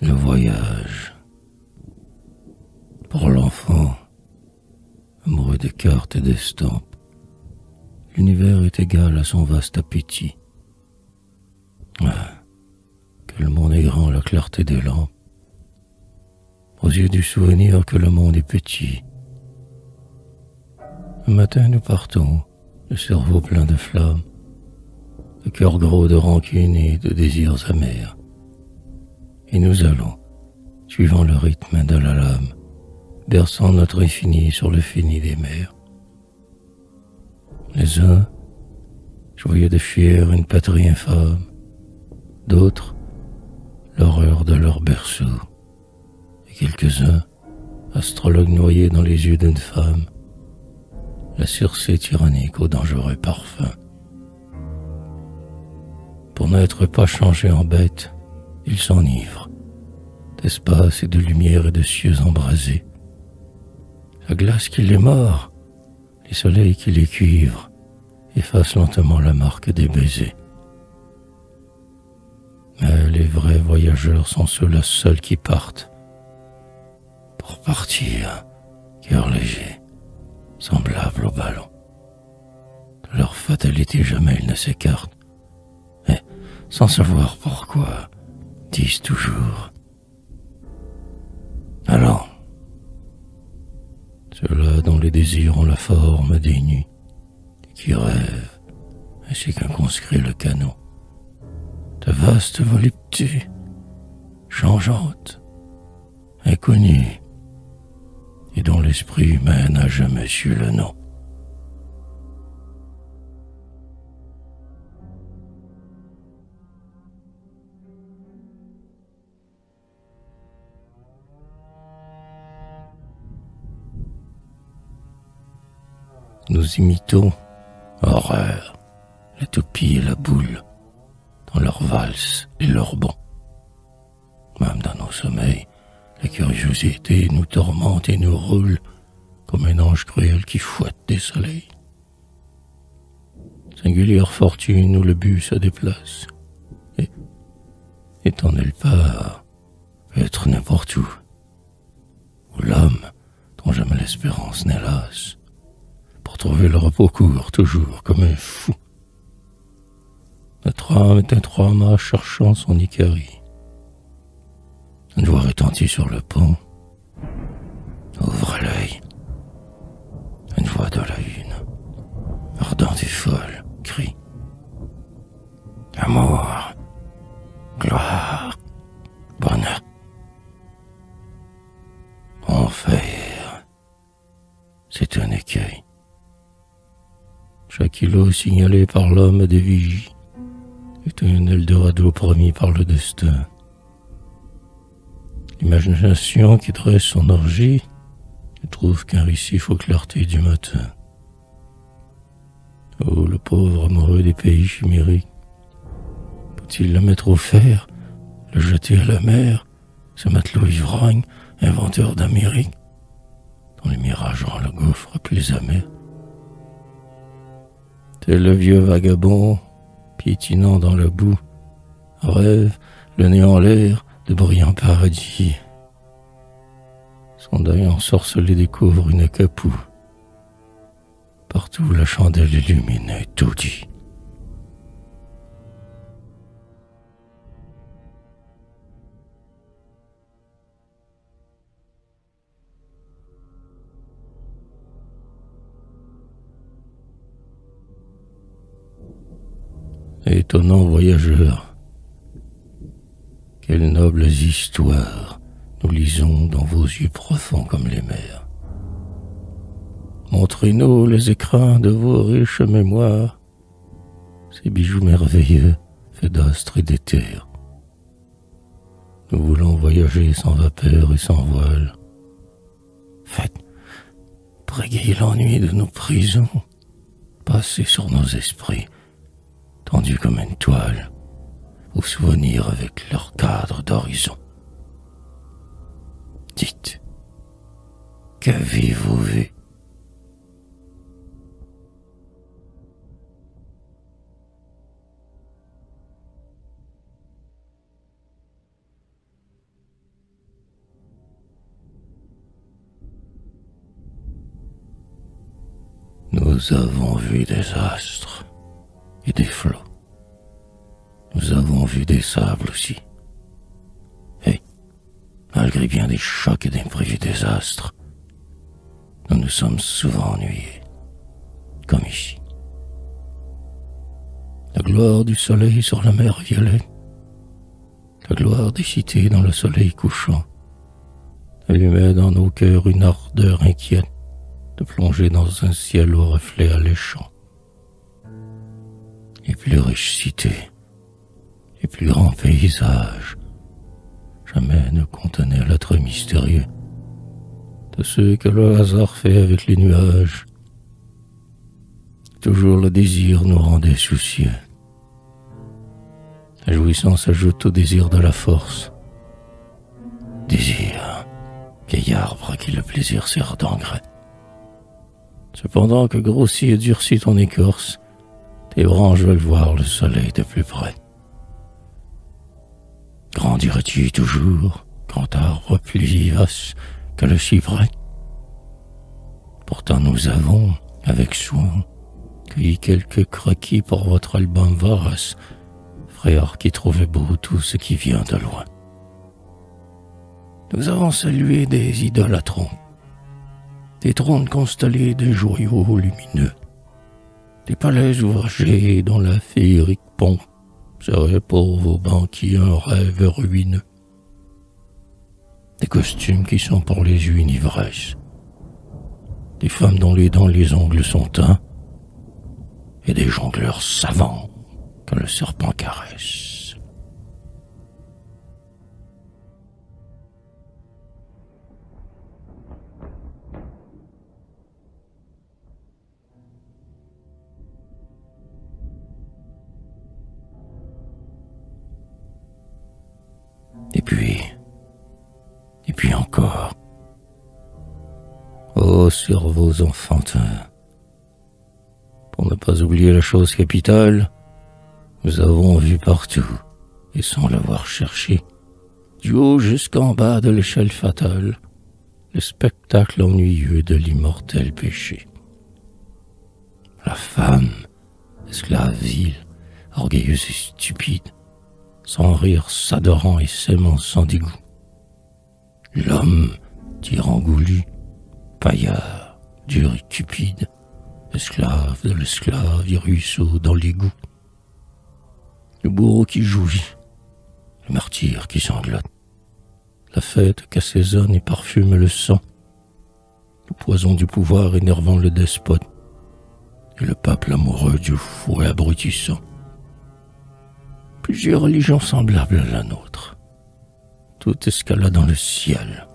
Le voyage. Pour l'enfant, amoureux des cartes et des l'univers est égal à son vaste appétit. Ah, que le monde est grand, la clarté des lampes. Aux yeux du souvenir que le monde est petit. Un matin, nous partons, le cerveau plein de flammes, le cœur gros de rancune et de désirs amers et nous allons, suivant le rythme de la lame, berçant notre infini sur le fini des mers. Les uns, joyeux de fuir une patrie infâme, d'autres, l'horreur de leur berceau, et quelques-uns, astrologues noyés dans les yeux d'une femme, la Circé tyrannique au dangereux parfum. Pour n'être pas changé en bête, il s'enivre d'espace et de lumière et de cieux embrasés. La glace qui les mord, les soleils qui les cuivrent, effacent lentement la marque des baisers. Mais les vrais voyageurs sont ceux-là seuls qui partent. Pour partir, cœur léger, semblable au ballon. De leur fatalité jamais ils ne s'écartent. Mais sans savoir pourquoi, disent toujours. Ceux-là dont les désirs ont la forme des nuits, qui rêvent, ainsi qu'un conscrit le canon, de vastes voluptés, changeantes, inconnues, et dont l'esprit humain n'a jamais su le nom. Nous imitons, horreur, la toupie et la boule, dans leur valse et leur bond. Même dans nos sommeils, la curiosité nous tourmente et nous roule comme un ange cruel qui fouette des soleils. Singulière fortune où le but se déplace. Et, éternel part, être n'importe où. Où l'homme, dont jamais l'espérance n'est lasse, pour trouver le repos court, toujours comme un fou. Notre âme est un trois-mâts cherchant son Icarie. Une voix retentit sur le pont. Signalé par l'homme des vigies est un Eldorado promis par le destin. L'imagination qui dresse son orgie ne trouve qu'un récif aux clartés du matin. Oh, le pauvre amoureux des pays chimériques. Faut-il le mettre au fer, le jeter à la mer, ce matelot ivrogne, inventeur d'Amérique, dont les mirages rend le gouffre plus amer c'est le vieux vagabond, piétinant dans la boue, rêve, le nez en l'air, de brillants paradis. Son deuil ensorcelé découvre une capoue. Partout la chandelle illumine tout dit. Étonnant voyageur, quelles nobles histoires nous lisons dans vos yeux profonds comme les mers. Montrez-nous les écrins de vos riches mémoires, ces bijoux merveilleux faits d'astres et d'éther. Nous voulons voyager sans vapeur et sans voile. Faites prégayer l'ennui de nos prisons, passer sur nos esprits tendus comme une toile, au souvenir avec leur cadre d'horizon. Dites, qu'avez-vous vu? Nous avons vu des astres des flots. Nous avons vu des sables aussi. Et, malgré bien des chocs et d'imprévus désastres, nous nous sommes souvent ennuyés, comme ici. La gloire du soleil sur la mer violette, la gloire des cités dans le soleil couchant, allumait dans nos cœurs une ardeur inquiète de plonger dans un ciel aux reflets alléchants. Les plus riches cités, les plus grands paysages, jamais ne contenaient l'être mystérieux de ceux que le hasard fait avec les nuages. Toujours le désir nous rendait soucieux. La jouissance ajoute au désir de la force. Désir, vieil arbre à qui le plaisir sert d'engrais. Cependant que grossit et durcit ton écorce, tes branches veulent voir le soleil de plus près. Grandiras-tu toujours, grand arbre plus vivace que le cyprès Pourtant nous avons, avec soin, cueilli quelques croquis pour votre album Vorace, frère qui trouvait beau tout ce qui vient de loin. Nous avons salué des idolatrons, des trônes constellés de joyaux lumineux, des palais ouvragés dont la féerique pompe serait pour vos banquiers un rêve ruineux, des costumes qui sont pour les yeux une ivresse, des femmes dont les dents les ongles sont teints, et des jongleurs savants que le serpent caresse. Puis encore. Oh, cerveaux enfantins. Pour ne pas oublier la chose capitale, nous avons vu partout, et sans l'avoir cherché, du haut jusqu'en bas de l'échelle fatale, le spectacle ennuyeux de l'immortel péché. La femme, esclave vile, orgueilleuse et stupide, sans rire s'adorant et s'aimant sans dégoût. L'homme, tyran goulu, paillard, dur et cupide, esclave de l'esclave et ruisseau dans l'égout. Le bourreau qui jouit, le martyr qui sanglote, la fête qu'assaisonne et parfume le sang, le poison du pouvoir énervant le despote, et le peuple amoureux du fouet abrutissant plusieurs religions semblables à la nôtre. Tout escalade dans le ciel.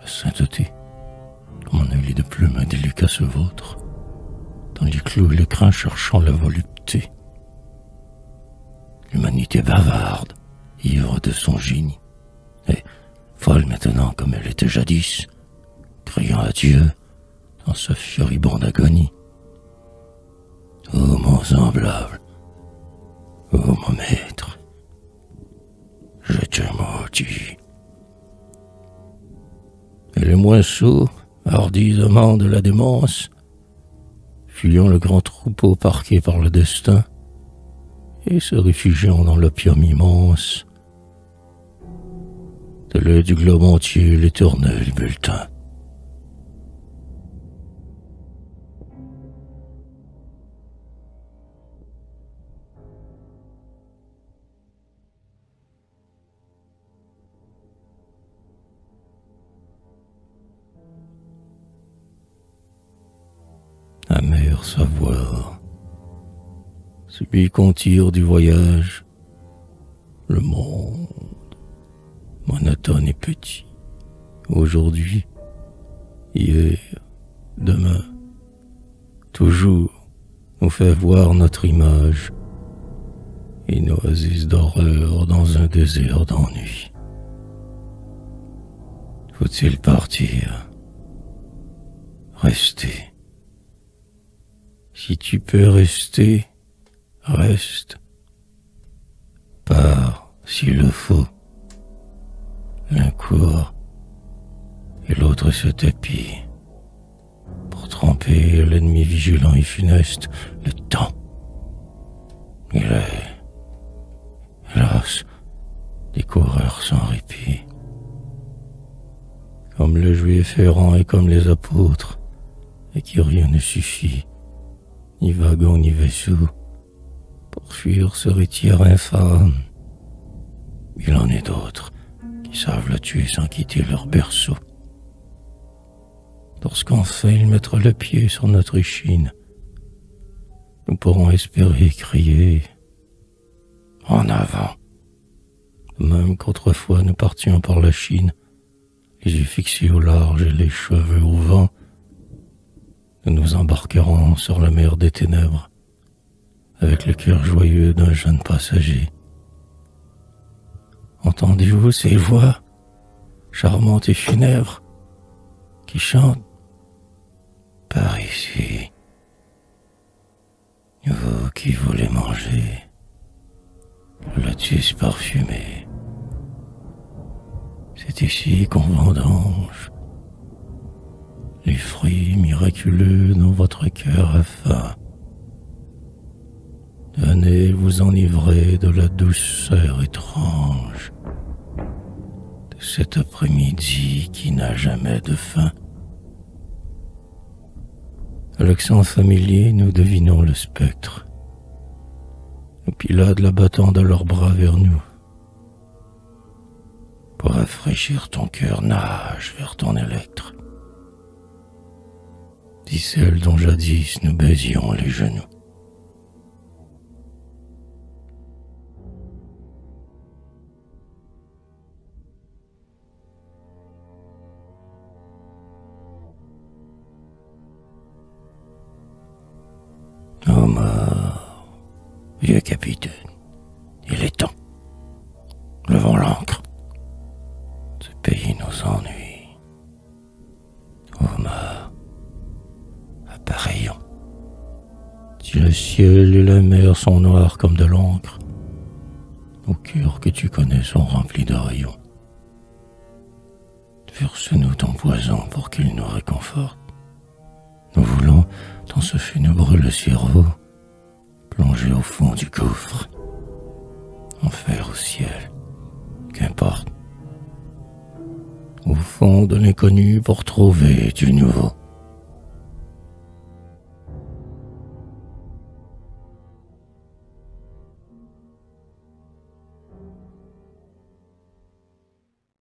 La sainteté, comme un lit de plume délicat se vôtre, dans les clous et les crins cherchant la volupté. L'humanité bavarde, ivre de son génie, et folle maintenant comme elle était jadis, criant à Dieu dans sa furibonde agonie. Ô mon semblable, Oh mon maître, je te maudis. Et les moins sots, hardisement de la démence, fuyant le grand troupeau parqué par le destin, et se réfugiant dans l'opium immense, de du globe entier l'éternel bulletin. Amer savoir, celui qu'on tire du voyage, le monde, monotone et petit, aujourd'hui, hier, demain, toujours nous fait voir notre image, une oasis d'horreur dans un désert d'ennui. Faut-il partir? Rester si tu peux rester, reste. Pars s'il le faut. L'un court et l'autre se tapit pour tremper l'ennemi vigilant et funeste, le temps. Il est, hélas, des coureurs sans répit. Comme le juif errant et comme les apôtres, et qui rien ne suffit, ni wagon ni vaisseau, pour fuir ce retière infâme. Il en est d'autres qui savent le tuer sans quitter leur berceau. Lorsqu'enfin ils mettront le pied sur notre échine, nous pourrons espérer crier en avant. Même qu'autrefois nous partions par la Chine, les yeux fixés au large et les cheveux au vent, nous embarquerons sur la mer des ténèbres avec le cœur joyeux d'un jeune passager. Entendez-vous ces voix charmantes et funèbres qui chantent par ici? Vous qui voulez manger le lotus parfumé, c'est ici qu'on vendange les fruits miraculeux dans votre cœur à faim. Venez vous enivrer de la douceur étrange de cet après-midi qui n'a jamais de fin. À l'accent familier, nous devinons le spectre. Les pilotes l'abattant de leurs bras vers nous. Pour rafraîchir ton cœur, nage vers ton électre. Dis celle dont jadis nous baisions les genoux. Vieux capitaine, il est temps. Levons ciel et la mer sont noirs comme de l'encre, nos cœurs que tu connais sont remplis de rayons. Verse-nous ton poison pour qu'il nous réconforte. Nous voulons, dans ce funèbre cerveau, plongé au fond du gouffre, enfer au ciel, qu'importe, au fond de l'inconnu pour trouver du nouveau.